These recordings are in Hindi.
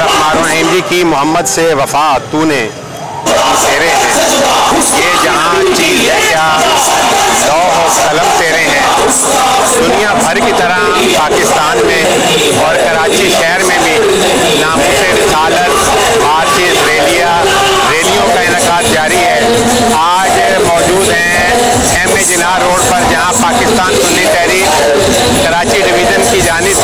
जी की मोहम्मद से वफा तूने तेरे हैं। ये जहाँ चीज़ है क्या? दो कलम तेरे हैं। दुनिया भर की तरह पाकिस्तान में और कराची शहर में भी। नामों से रिसालत बातचीत, रेलिया, रैलियों का इनका जारी है। आज मौजूद हैं एम ए जिना रोड पर, जहाँ पाकिस्तान सुन्नी तहरीक कराची डिवीज़न की जानब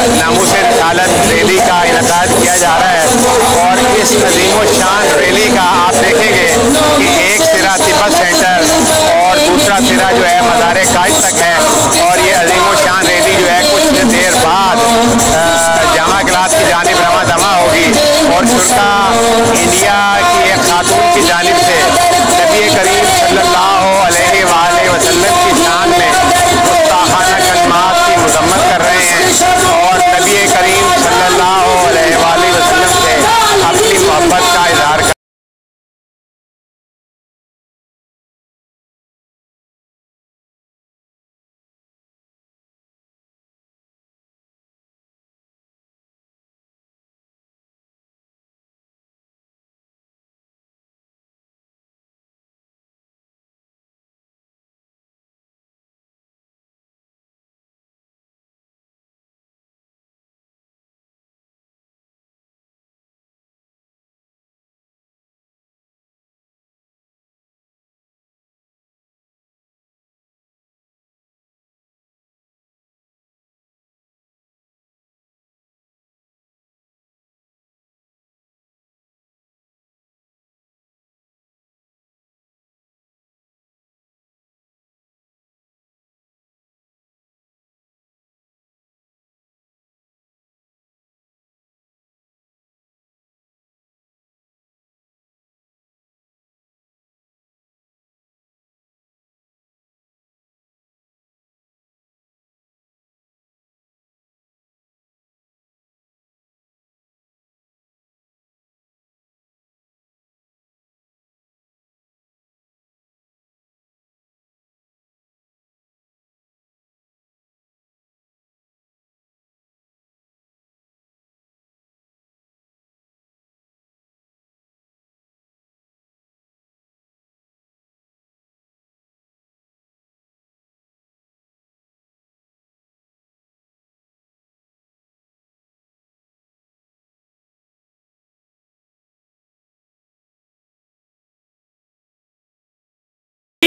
से नामूस रिसालत रैली का इनका किया जा रहा है। और इस नजीम शान रैली का आप देखेंगे कि एक सिरा तिब्बत सेंटर और दूसरा सिरा जो है मज़ार काज तक है। और ये अजीम शान रैली जो है कुछ देर बाद जामा क्लास की जानब रमा दमा होगी। और शुरा इंडिया की एक खातून की जानब से नबी करीम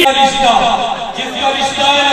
Aristotele, dietro Aristotele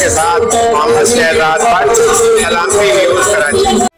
के साथ मोहम्मद शहजाद भट्ट सलामी न्यूज़ कराची